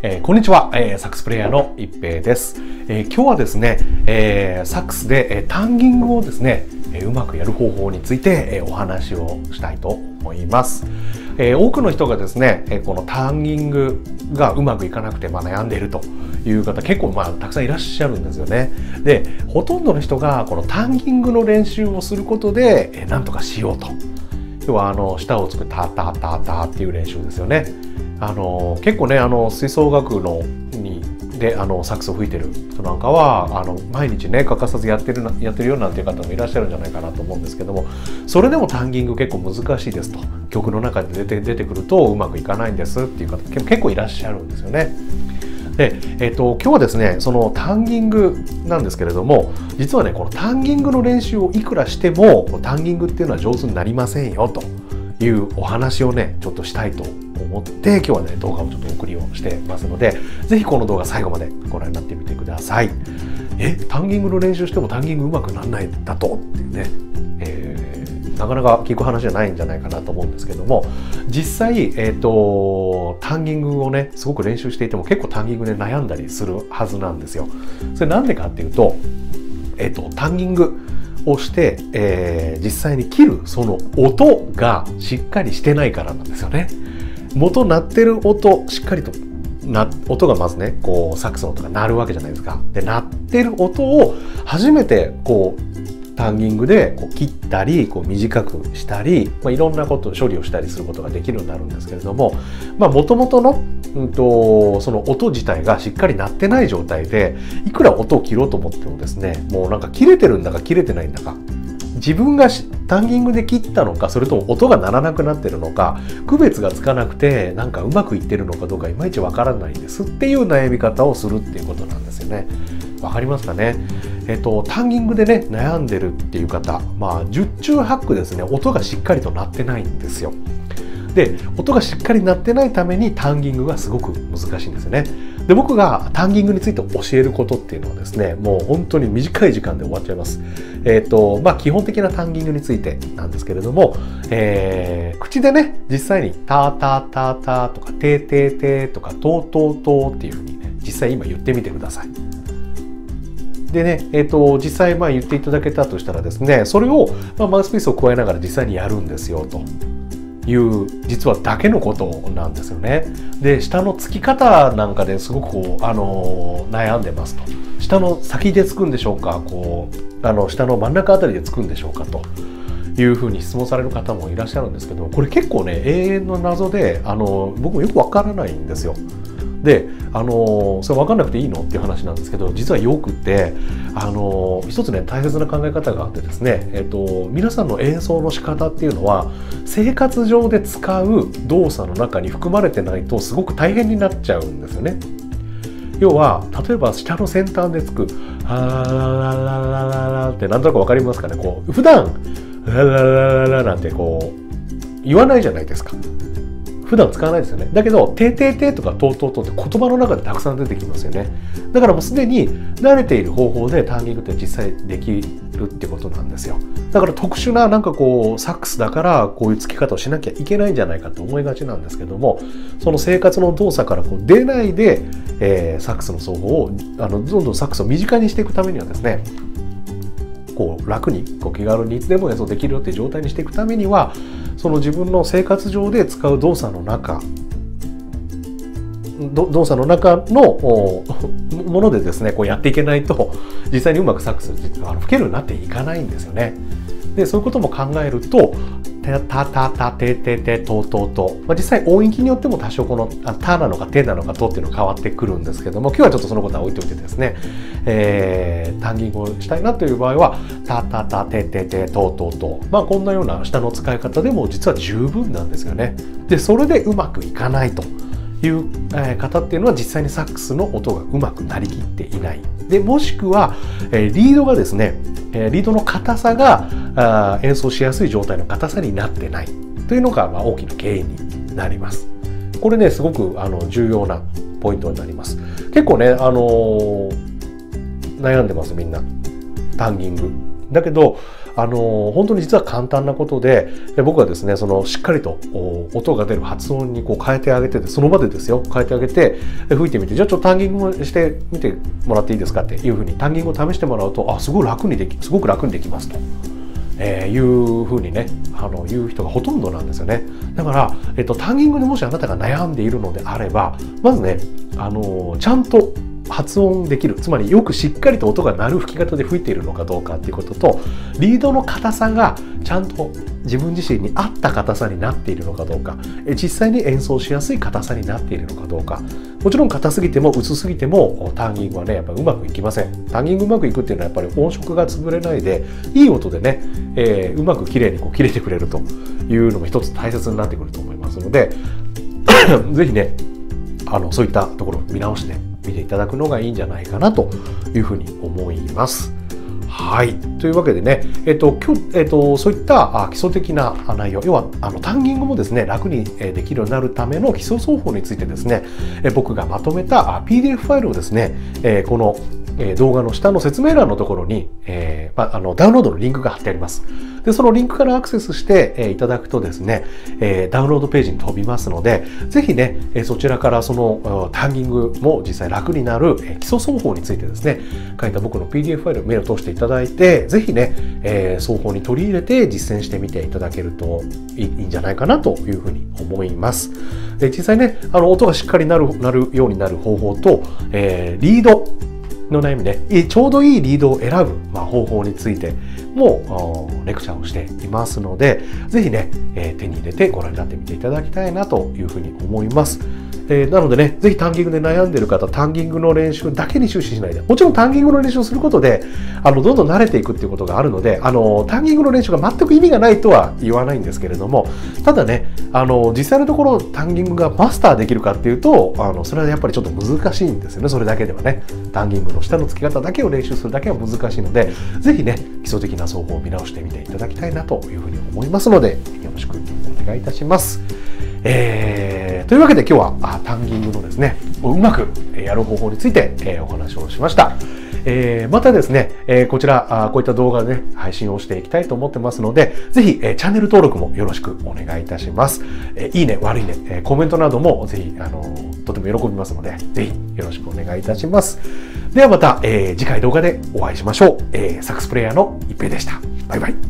えー、こんにちは、えー、サックスプレイヤーの一平です、えー、今日はですね、えサックスで、えタンギングをですね、えうまくやる方法について、えお話をしたいと思います、え多くの人がですね、えこのタンギングがうまくいかなくて、まあ、悩んでいるという方結構まあたくさんいらっしゃるんですよね。でほとんどの人がこのタンギングの練習をすることで、えなんとかしようと。要はあの舌をつくタタタタっていう練習ですよねあの結構ねあの吹奏楽のにであのサックスを吹いてる人なんかはあの毎日ね欠かさずやってるやってるよなんていう方もいらっしゃるんじゃないかなと思うんですけどもそれでもタンギング結構難しいですと曲の中で出て出てくるとうまくいかないんですっていう方結構いらっしゃるんですよね。で、えーと、今日はですねそのタンギングなんですけれども実はねこのタンギングの練習をいくらしてもタンギングっていうのは上手になりませんよというお話をねちょっとしたいと思って今日はね動画をちょっとお送りをしてますので是非この動画最後までご覧になってみてください。えタンギングの練習してもタンギングうまくならないんだと？っていうね、えー、なかなか聞く話じゃないんじゃないかなと思うんですけども実際、えーと、タンギングをねすごく練習していても結構タンギングで悩んだりするはずなんですよそれなんでかっていうと,、えーとタンギングをして、えー、実際に切るその音がしっかりしてないからなんですよね。元鳴ってる音しっかりとな音がまずねこうサックスの音が鳴るわけじゃないですか。で鳴ってる音を初めてこうタンギングでこう切ったりこう短くしたり、まあ、いろんなこと処理をしたりすることができるようになるんですけれどももともとの、うんと、その音自体がしっかり鳴ってない状態でいくら音を切ろうと思ってもですねもうなんか切れてるんだか切れてないんだか自分がタンギングで切ったのかそれとも音が鳴らなくなってるのか区別がつかなくてなんかうまくいってるのかどうかいまいちわからないんです。っていう悩み方をするっていうことなんですよね。わかりますかね？えっと、タンギングでね悩んでるっていう方まあ十中八九ですね音がしっかりと鳴ってないんですよ。で音がしっかり鳴ってないためにタンギングがすごく難しいんですよね。で僕がタンギングについて教えることっていうのはですねもう本当に短い時間で終わっちゃいます。えっ、とまあ基本的なタンギングについてなんですけれども、えー、口でね実際にターターターターとかテーテーテーとかトートートーっていうふうにね実際今言ってみてください。でね、えーと、実際まあ言っていただけたとしたらですねそれを、まあ、マウスピースを加えながら実際にやるんですよと。いう実はだけのことなんですよね。で下のつき方なんかですごくこう、あの悩んでますと下の先でつくんでしょうかこうあの下の真ん中あたりでつくんでしょうかと。いうふうに質問される方もいらっしゃるんですけどこれ結構ね永遠の謎であの僕もよくわからないんですよ。であのそれ分かんなくていいの？っていう話なんですけど実はよくてあの一つね大切な考え方があってですね、えっと、皆さんの演奏の仕方っていうのは生活上で使う動作の中に含まれてないとすごく大変になっちゃうんですよね。要は例えば下の先端でつく「あらららららら」ってなんとなく分かりますかね？こう普段ラララララなんてこう言わないじゃないですか。普段使わないですよね。だけど、てててとかとうとうとって言葉の中でたくさん出てきますよね。だからもうすでに慣れている方法でターニングって実際できるってことなんですよ。だから特殊ななんかこうサックスだからこういう付き方をしなきゃいけないんじゃないかと思いがちなんですけども、その生活の動作からこう出ないで、えー、サックスの奏法をあのどんどんサックスを身近にしていくためにはですね、こう楽にこう気軽にいつでも演奏できるよっていう状態にしていくためにはその自分の生活上で使う動作の中動作の中の ものでですねこうやっていけないと実際にうまくサックスあの吹けるようになっていかないんですよね。でそういうことも考えるとたたたたててて、とうとうと、まあ、実際音域によっても多少このタなのかてなのかとっていうのが変わってくるんですけども今日はちょっとそのことは置いておいてですね、えー、単銀語したいなという場合はタタタテテテトトトまあこんなような下の使い方でも実は十分なんですよね。でそれでうまくいかないと。いう方っていうのは実際にサックスの音がうまくなりきっていないでもしくはリードがですねリードの硬さが演奏しやすい状態の硬さになってないというのが大きな原因になります。これねすごくあの重要なポイントになります。結構ね、あのー、悩んでますみんなタンギング。だけどあの本当に実は簡単なことで僕はですねそのしっかりと音が出る発音にこう変えてあげてその場でですよ変えてあげて吹いてみてじゃあちょっとタンギングしてみてもらっていいですか？っていうふうにタンギングを試してもらうとあすごい楽にできすごく楽にできますと。えー、いうふうにねあの言う人がほとんどなんですよね。だから、えっと、タンギングにもしあなたが悩んでいるのであればまずねあのちゃんと発音できる。つまりよくしっかりと音が鳴る吹き方で吹いているのかどうかっていうこととリードの硬さがちゃんと自分自身に合った硬さになっているのかどうか。実際に演奏しやすい硬さになっているのかどうか。もちろん硬すぎても薄すぎてもタンギングはねやっぱうまくいきません。タンギングうまくいくっていうのはやっぱり音色が潰れないでいい音でね、えー、うまく綺麗にこう切れてくれるというのも一つ大切になってくると思いますので ぜひねあのそういったところを見直して見ていただくのがいいんじゃないかなというふうに思います。はい。というわけでね、えっと、今日、えっと、そういった基礎的な内容、要は、あの、タンギングもですね、楽にできるようになるための基礎奏法についてですね、僕がまとめた PDF ファイルをですね、この動画の下の説明欄のところに、えまあ、のダウンロードのリンクが貼ってあります。で、そのリンクからアクセスして、え、いただくとですね、え、ダウンロードページに飛びますので、ぜひね、え、そちらからそのタンギングも実際楽になる、え、基礎奏法についてですね、書いた僕の PDF ファイルを、目を通していただいて、ぜひね、え、奏法に取り入れて実践してみていただけるといいんじゃないかなというふうに思います。で実際ね、あの音がしっかりなるなるようになる方法と、えー、リードの悩みね、ちょうどいいリードを選ぶ、まあ、方法についてもレクチャーをしていますので、ぜひね、えー、手に入れてご覧になってみていただきたいなというふうに思います。えー、なのでね、ぜひタンギングで悩んでいる方、タンギングの練習だけに終始しないで、もちろんタンギングの練習をすることで、あの、どんどん慣れていくっていうことがあるので、あの、タンギングの練習が全く意味がないとは言わないんですけれども、ただね、あの、実際のところタンギングがマスターできるかっていうと、あの、それはやっぱりちょっと難しいんですよね、それだけではね。タンギングの下の付き方だけを練習するだけは難しいので、ぜひね、基礎的な奏法を見直してみていただきたいなというふうに思いますので、よろしくお願いいたします。えー、というわけで今日はあタンギングのですねうまくやる方法について、えー、お話をしました。えー、またですね、えー、こちらあ、こういった動画でね、配信をしていきたいと思ってますので、ぜひ、えー、チャンネル登録もよろしくお願いいたします。えいいね、悪いね、えコメントなどもぜひ、あのとても喜びますので、ぜひよろしくお願いいたします。ではまた、え次回動画でお会いしましょう。えサックスプレイヤーの一平でした。バイバイ。